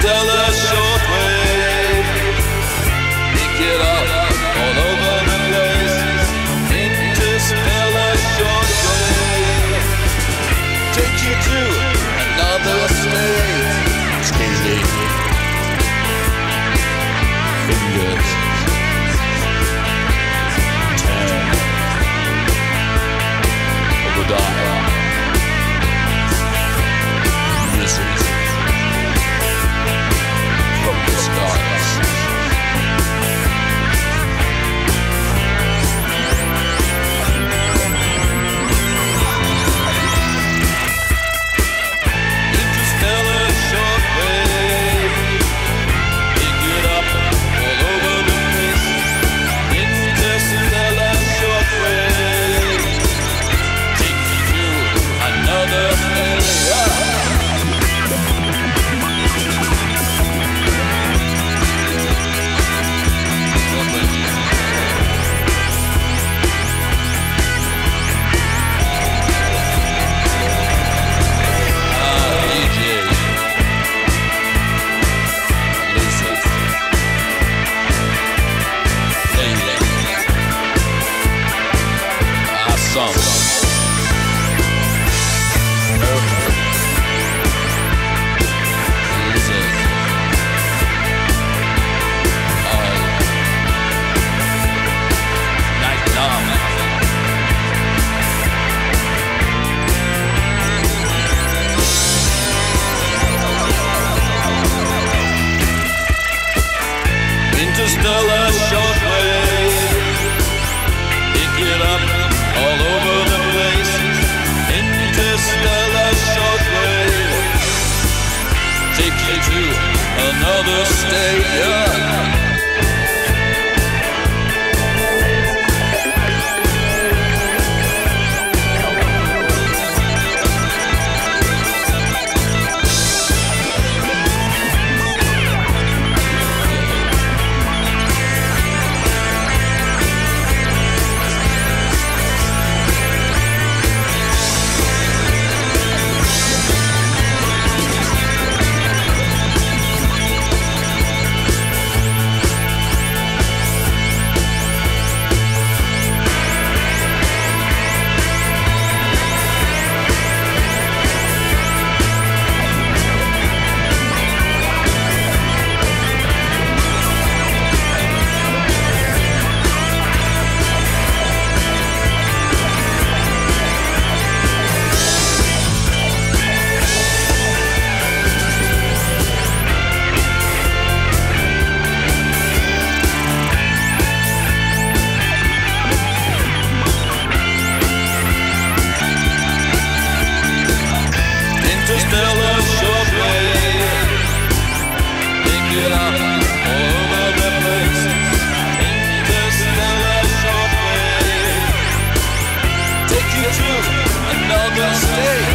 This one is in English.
Stella us. get up all over the place. Interstellar shortwave, take you to another state. Yeah. gostei.